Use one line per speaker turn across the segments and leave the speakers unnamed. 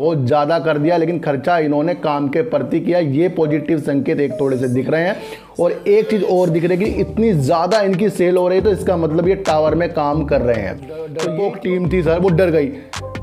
बहुत ज़्यादा कर दिया लेकिन खर्चा इन्होंने काम के प्रति किया। ये पॉजिटिव संकेत एक थोड़े से दिख रहे हैं। और एक चीज़ और दिख रही है कि इतनी ज़्यादा इनकी सेल हो रही है तो इसका मतलब ये टावर में काम कर रहे हैं। तो वो टीम थी सर वो डर गई।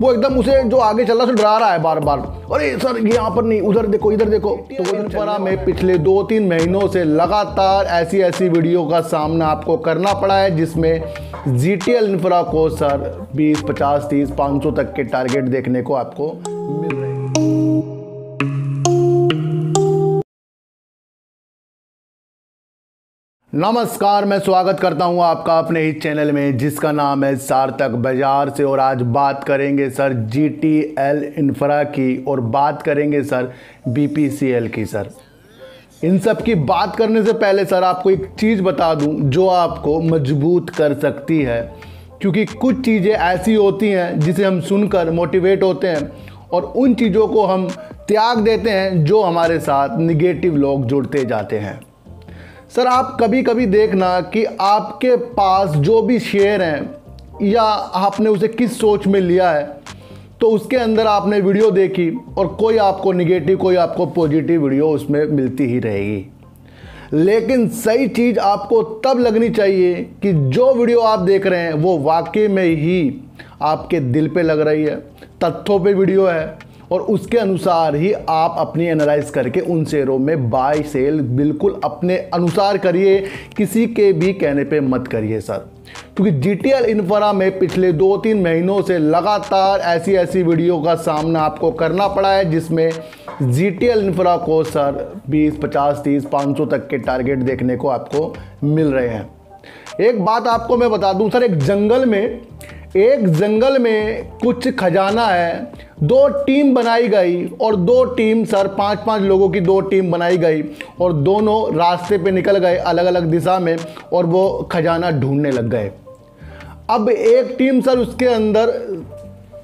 वो एकदम उसे जो आगे चल रहा है डरा रहा है बार बार अरे सर यहाँ पर नहीं उधर देखो इधर देखो। तो इंफरा में पिछले दो तीन महीनों से लगातार ऐसी ऐसी वीडियो का सामना आपको करना पड़ा है जिसमें जी टी एल इंफ्रा को सर 20, 50, 30, 500 तक के टारगेट देखने को आपको नमस्कार, मैं स्वागत करता हूँ आपका अपने ही चैनल में, जिसका नाम है सार्थक बाज़ार से। और आज बात करेंगे sir G T L infra की, और बात करेंगे sir B P C L की सर। इन सब की बात करने से पहले सर, आपको एक चीज़ बता दूँ, जो आपको मज़बूत कर सकती है। क्योंकि कुछ चीज़ें ऐसी होती हैं, जिसे हम सुनकर मोटिवेट होते हैं और उन चीज़ों को हम त्याग देते हैं जो हमारे साथ निगेटिव लोग जुड़ते जाते हैं। सर, आप कभी कभी देखना कि आपके पास जो भी शेयर हैं, या आपने उसे किस सोच में लिया है तो उसके अंदर आपने वीडियो देखी और कोई आपको निगेटिव कोई आपको पॉजिटिव वीडियो उसमें मिलती ही रहेगी। लेकिन सही चीज़ आपको तब लगनी चाहिए कि जो वीडियो आप देख रहे हैं, वो वाकई में ही आपके दिल पे लग रही है। तथ्यों पे वीडियो है और उसके अनुसार ही आप अपनी एनालाइज करके उन शेयरों में बाय सेल बिल्कुल अपने अनुसार करिए। किसी के भी कहने पे मत करिए सर क्योंकि जी टी एल इन्फ्रा में पिछले दो तीन महीनों से लगातार ऐसी ऐसी वीडियो का सामना आपको करना पड़ा है जिसमें जी टी एल इन्फ्रा को सर 20, 50, 30, 500 तक के टारगेट देखने को आपको मिल रहे हैं। एक बात आपको मैं बता दूँ सर एक जंगल में एक जंगल में कुछ खजाना है, दो टीम बनाई गई और दो टीम सर पाँच पाँच लोगों की दो टीम बनाई गई और दोनों रास्ते पे निकल गए अलग अलग दिशा में और वो खजाना ढूँढने लग गए। अब एक टीम सर उसके अंदर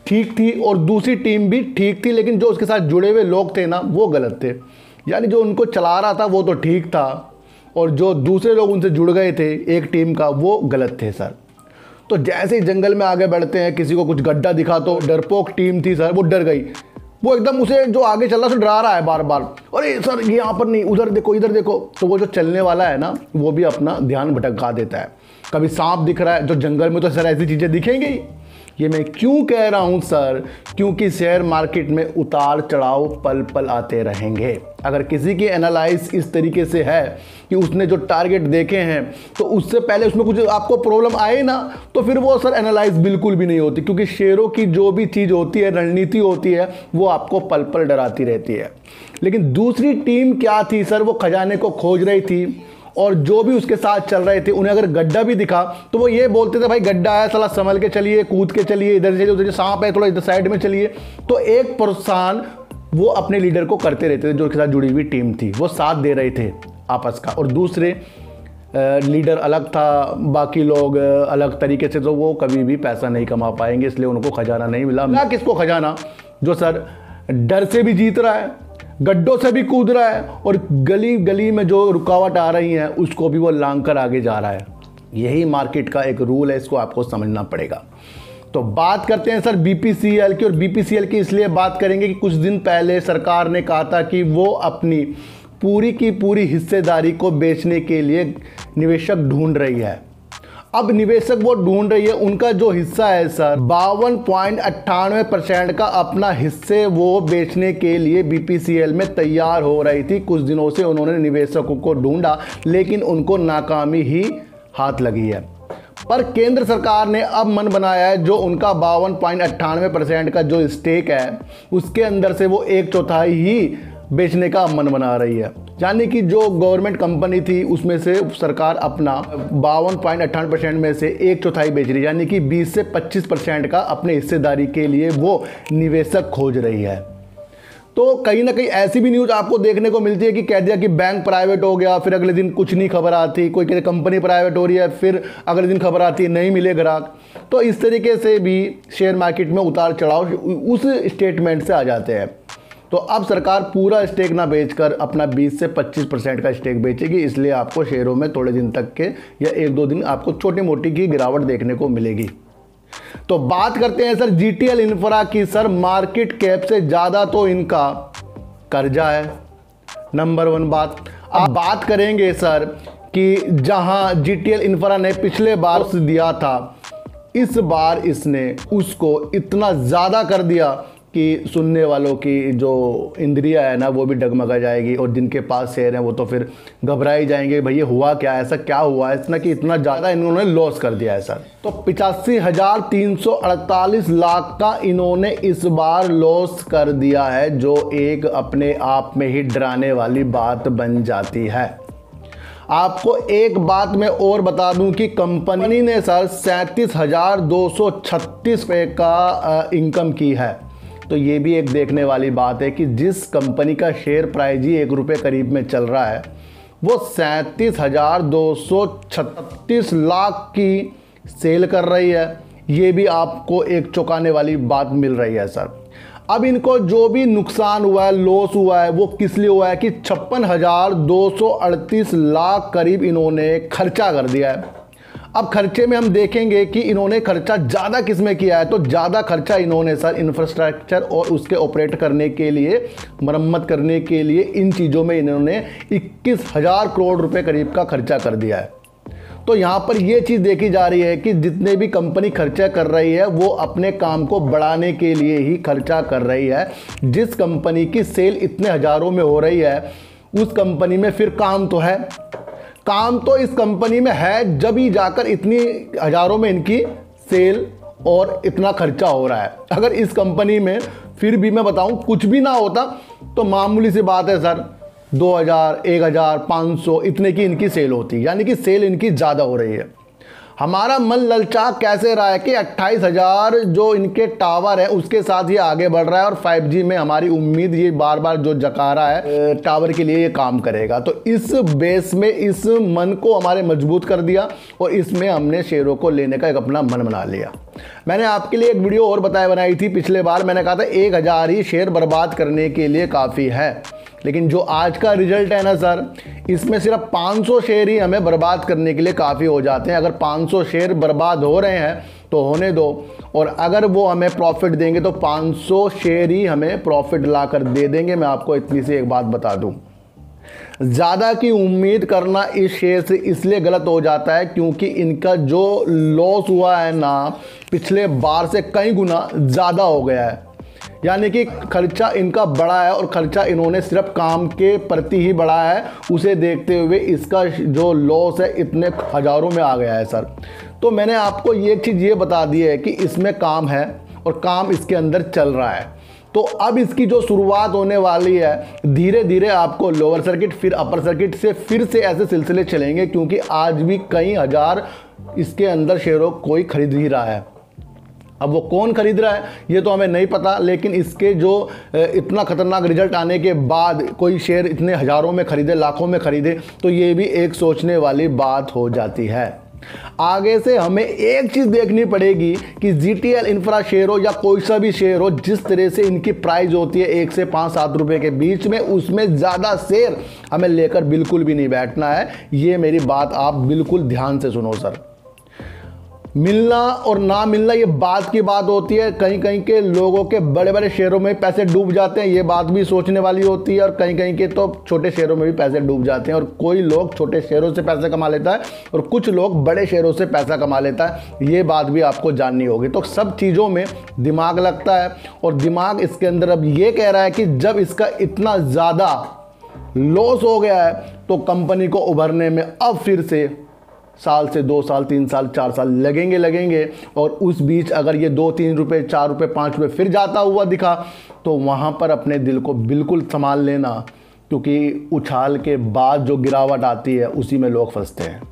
ठीक थी और दूसरी टीम भी ठीक थी, लेकिन जो उसके साथ जुड़े हुए लोग थे ना, वो गलत थे। यानी जो उनको चला रहा था, वो तो ठीक था और जो दूसरे लोग उनसे जुड़ गए थे एक टीम का, वो गलत थे, सर। तो जैसे ही जंगल में आगे बढ़ते हैं, किसी को कुछ गड्ढा दिखा तो डरपोक टीम थी सर, वो डर गई। वो एकदम उसे जो आगे चल रहा है डरा रहा है बार बार अरे सर, ये यहाँ पर नहीं, उधर देखो, इधर देखो। तो वो जो चलने वाला है ना, वो भी अपना ध्यान भटका देता है। कभी सांप दिख रहा है, जो जंगल में तो सर ऐसी चीज़ें दिखेंगी। ये मैं क्यों कह रहा हूँ, सर? क्योंकि शेयर मार्केट में उतार चढ़ाव पल पल आते रहेंगे। अगर किसी की एनालाइज इस तरीके से है कि उसने जो टारगेट देखे हैं तो उससे पहले उसमें कुछ आपको प्रॉब्लम आए ना तो फिर वो सर एनालाइज बिल्कुल भी नहीं होती, क्योंकि शेयरों की जो भी चीज़ होती है, रणनीति होती है, वो आपको पल पल डराती रहती है। लेकिन दूसरी टीम क्या थी, सर? वो खजाने को खोज रही थी। और जो भी उसके साथ चल रहे थे, उन्हें अगर गड्ढा भी दिखा तो वो ये बोलते थे, भाई, गड्ढा है सला संभल के चलिए, कूद के चलिए, इधर से चलिए, उधर सांप है, थोड़ा इधर साइड में चलिए। तो एक प्रोत्साहन वो अपने लीडर को करते रहते थे, जो उसके साथ जुड़ी हुई टीम थी। वो साथ दे रहे थे आपस का। और दूसरे लीडर अलग था, बाकी लोग अलग तरीके से तो वो कभी भी पैसा नहीं कमा पाएँगे, इसलिए उनको खजाना नहीं मिला। ना किसको खजाना? जो सर डर से भी जीत रहा है गड्ढों से भी कूद रहा है और गली गली में जो रुकावट आ रही है, उसको भी वो लांग कर आगे जा रहा है। यही मार्केट का एक रूल है, इसको आपको समझना पड़ेगा। तो बात करते हैं सर बीपीसीएल की, और बीपीसीएल की इसलिए बात करेंगे कि कुछ दिन पहले सरकार ने कहा था कि वो अपनी पूरी की पूरी हिस्सेदारी को बेचने के लिए निवेशक ढूंढ रही है। अब निवेशक वो ढूंढ रही है, उनका जो हिस्सा है, सर, बावन पॉइंट अट्ठानवे परसेंट का अपना हिस्से वो बेचने के लिए बीपीसीएल में तैयार हो रही थी। कुछ दिनों से उन्होंने निवेशकों को ढूंढा, लेकिन उनको नाकामी ही हाथ लगी है। पर केंद्र सरकार ने अब मन बनाया है, जो उनका बावन पॉइंट अट्ठानवे परसेंट का जो स्टेक है, उसके अंदर से वो एक चौथाई ही बेचने का मन बना रही है। यानी कि जो गवर्नमेंट कंपनी थी, उसमें से सरकार अपना बावन पॉइंट अट्ठावन परसेंट में से एक चौथाई बेच रही है। यानी कि 20 से 25 परसेंट का अपने हिस्सेदारी के लिए वो निवेशक खोज रही है। तो कहीं ना कहीं ऐसी भी न्यूज़ आपको देखने को मिलती है कि कह दिया कि बैंक प्राइवेट हो गया, फिर अगले दिन कुछ नहीं खबर आती, कोई कहते कंपनी प्राइवेट हो रही है, फिर अगले दिन खबर आती है, नहीं मिले ग्राहक। तो इस तरीके से भी शेयर मार्केट में उतार चढ़ाव उस स्टेटमेंट से आ जाते हैं। तो अब सरकार पूरा स्टेक ना बेचकर अपना 20 से 25 परसेंट का स्टेक बेचेगी, इसलिए आपको शेयरों में थोड़े दिन तक के या एक दो दिन आपको छोटी मोटी की गिरावट देखने को मिलेगी। तो बात करते हैं सर जीटीएल इंफ्रा की। सर मार्केट कैप से ज़्यादा तो इनका कर्जा है नंबर वन बात। अब बात करेंगे सर कि जहाँ जीटीएल इंफ्रा ने पिछले बार दिया था, इस बार इसने उसको इतना ज़्यादा कर दिया कि सुनने वालों की जो इंद्रिया है ना, वो भी डगमगा जाएगी और जिनके पास शेयर हैं वो तो फिर घबराई जाएँगे भैया हुआ क्या? ऐसा क्या हुआ? है इतना कि इतना ज़्यादा इन्होंने लॉस कर दिया है सर तो पिचासी हज़ार तीन सौ अड़तालीस लाख का इन्होंने इस बार लॉस कर दिया है, जो एक अपने आप में ही डराने वाली बात बन जाती है। आपको एक बात मैं और बता दूँ कि कंपनी ने सर सैंतीस हज़ार दो सौ छत्तीस रुपये का इनकम की है। तो ये भी एक देखने वाली बात है कि जिस कंपनी का शेयर प्राइस ही एक रुपये करीब में चल रहा है, वो सैंतीस हज़ार दो सौ छत्तीस लाख की सेल कर रही है। ये भी आपको एक चौंकाने वाली बात मिल रही है, सर। अब इनको जो भी नुकसान हुआ है लॉस हुआ है, वो किस लिए हुआ है कि छप्पन हज़ार दो सौ अड़तीस लाख करीब इन्होंने खर्चा कर दिया है। अब खर्चे में हम देखेंगे कि इन्होंने खर्चा ज़्यादा किसमें किया है? तो ज़्यादा खर्चा इन्होंने, सर इंफ्रास्ट्रक्चर और उसके ऑपरेट करने के लिए, मरम्मत करने के लिए, इन चीज़ों में इन्होंने इक्कीस हज़ार करोड़ रुपए करीब का खर्चा कर दिया है। तो यहाँ पर ये चीज़ देखी जा रही है कि जितने भी कंपनी खर्चा कर रही है, वो अपने काम को बढ़ाने के लिए ही खर्चा कर रही है। जिस कंपनी की सेल इतने हज़ारों में हो रही है, उस कंपनी में फिर काम तो है। काम तो इस कंपनी में है जब ही जाकर इतनी हज़ारों में इनकी सेल और इतना खर्चा हो रहा है। अगर इस कंपनी में फिर भी मैं बताऊँ कुछ भी ना होता तो मामूली सी बात है सर 2000, 1000, 500 इतने की इनकी सेल होती यानी कि सेल इनकी ज़्यादा हो रही है। हमारा मन ललचा कैसे रहा है कि अट्ठाईस हज़ार जो इनके टावर है, उसके साथ ये आगे बढ़ रहा है और 5G में हमारी उम्मीद ये बार बार जो जका रहा है टावर के लिए ये काम करेगा। तो इस बेस में इस मन को हमारे मज़बूत कर दिया और इसमें हमने शेयरों को लेने का एक अपना मन बना लिया। मैंने आपके लिए एक वीडियो और बताया, बनाई थी पिछले बार। मैंने कहा था, एक हज़ार ही शेयर बर्बाद करने के लिए काफ़ी है। लेकिन जो आज का रिज़ल्ट है ना, सर, इसमें सिर्फ़ 500 शेयर ही हमें बर्बाद करने के लिए काफ़ी हो जाते हैं। अगर 500 शेयर बर्बाद हो रहे हैं तो होने दो। और अगर वो हमें प्रॉफिट देंगे तो 500 शेयर ही हमें प्रॉफिट ला कर दे देंगे। मैं आपको इतनी सी एक बात बता दूँ। ज़्यादा की उम्मीद करना इस शेयर से इसलिए गलत हो जाता है क्योंकि इनका जो लॉस हुआ है ना, पिछले बार से कई गुना ज़्यादा हो गया है। यानी कि खर्चा इनका बड़ा है और खर्चा इन्होंने सिर्फ़ काम के प्रति ही बढ़ाया है। उसे देखते हुए इसका जो लॉस है, इतने हज़ारों में आ गया है, सर। तो मैंने आपको ये चीज़ ये बता दी है कि इसमें काम है और काम इसके अंदर चल रहा है। तो अब इसकी जो शुरुआत होने वाली है धीरे धीरे आपको लोअर सर्किट फिर अपर सर्किट से फिर से ऐसे सिलसिले चलेंगे, क्योंकि आज भी कई हज़ार इसके अंदर शेयरों कोई खरीद ही रहा है। अब वो कौन खरीद रहा है, ये तो हमें नहीं पता, लेकिन इसके जो इतना खतरनाक रिज़ल्ट आने के बाद कोई शेयर इतने हज़ारों में खरीदे, लाखों में खरीदे तो ये भी एक सोचने वाली बात हो जाती है। आगे से हमें एक चीज़ देखनी पड़ेगी कि G T L infra share हो या कोई सा भी शेयर हो, जिस तरह से इनकी प्राइस होती है एक से पाँच सात रुपए के बीच में, उसमें ज़्यादा शेयर हमें लेकर बिल्कुल भी नहीं बैठना है। ये मेरी बात आप बिल्कुल ध्यान से सुनो, सर। मिलना और ना मिलना ये बात की बात होती है। कहीं कहीं के लोगों के बड़े बड़े शेयरों में पैसे डूब जाते हैं, ये बात भी सोचने वाली होती है। और कहीं कहीं के तो छोटे शेयरों में भी पैसे डूब जाते हैं। और कोई लोग छोटे शेयरों से पैसे कमा लेता है और कुछ लोग बड़े शेयरों से पैसा कमा लेता है। ये बात भी आपको जाननी होगी। तो सब चीज़ों में दिमाग लगता है और दिमाग इसके अंदर अब ये कह रहा है कि जब इसका इतना ज़्यादा लॉस हो गया है तो कंपनी को उभरने में अब फिर से साल से दो साल, तीन साल, चार साल लगेंगे लगेंगे। और उस बीच अगर ये दो, तीन रुपये चार रुपये पाँच रुपये फिर जाता हुआ दिखा तो वहाँ पर अपने दिल को बिल्कुल संभाल लेना, क्योंकि उछाल के बाद जो गिरावट आती है, उसी में लोग फंसते हैं।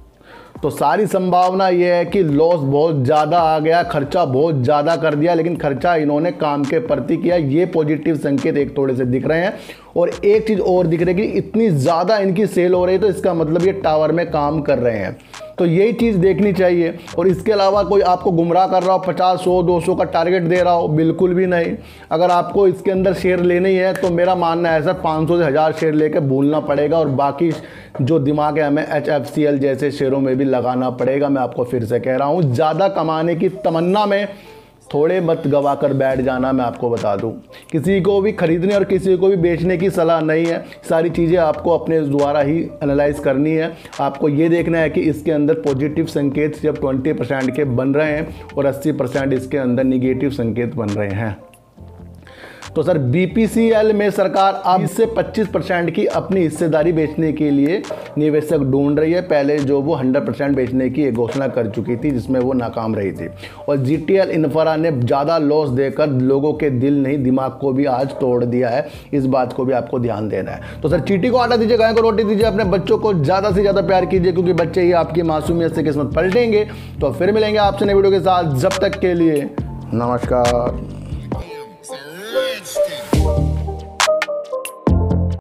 तो सारी संभावना ये है कि लॉस बहुत ज़्यादा आ गया, खर्चा बहुत ज़्यादा कर दिया, लेकिन खर्चा इन्होंने काम के प्रति किया। ये पॉजिटिव संकेत एक थोड़े से दिख रहे हैं। और एक चीज़ और दिख रही है कि इतनी ज़्यादा इनकी सेल हो रही है तो इसका मतलब ये टावर में काम कर रहे हैं। तो यही चीज़ देखनी चाहिए। और इसके अलावा कोई आपको गुमराह कर रहा हो, पचास, सौ, दो सौ का टारगेट दे रहा हो, बिल्कुल भी नहीं। अगर आपको इसके अंदर शेयर लेने ही है तो मेरा मानना है सर पाँच सौ से हज़ार शेयर लेके भूलना पड़ेगा और बाकी जो दिमाग है हमें एच एफ़ सी एल जैसे शेयरों में भी लगाना पड़ेगा। मैं आपको फिर से कह रहा हूँ, ज़्यादा कमाने की तमन्ना में थोड़े मत गवा कर बैठ जाना मैं आपको बता दूँ। किसी को भी खरीदने और किसी को भी बेचने की सलाह नहीं है। सारी चीज़ें आपको अपने द्वारा ही एनालाइज करनी है। आपको ये देखना है कि इसके अंदर पॉजिटिव संकेत जब ट्वेंटी परसेंट के बन रहे हैं और अस्सी परसेंट इसके अंदर निगेटिव संकेत बन रहे हैं। तो सर बीपीसीएल में सरकार अब से 25 परसेंट की अपनी हिस्सेदारी बेचने के लिए निवेशक ढूंढ रही है। पहले जो वो 100 परसेंट बेचने की घोषणा कर चुकी थी, जिसमें वो नाकाम रही थी। और जी जीटीएल इन्फ्रा ने ज़्यादा लॉस देकर लोगों के दिल नहीं, दिमाग को भी आज तोड़ दिया है। इस बात को भी आपको ध्यान देना है। तो सर, चीटी को आटा दीजिए, गाय को रोटी दीजिए, अपने बच्चों को ज़्यादा से ज़्यादा प्यार कीजिए, क्योंकि बच्चे ही आपकी मासूमियत से किस्मत पलटेंगे। तो फिर मिलेंगे आपसे नए वीडियो के साथ। जब तक के लिए नमस्कार। Squid.